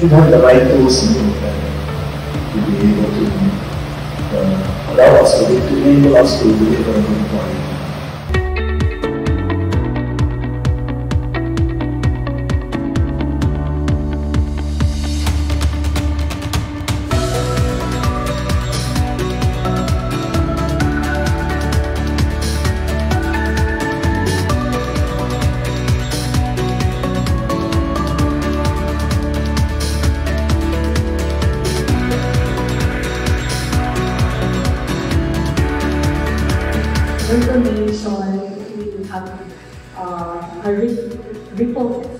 should have the right tools and to be able to uh, allow us or to enable us to deliver a good. We so I, um, I re report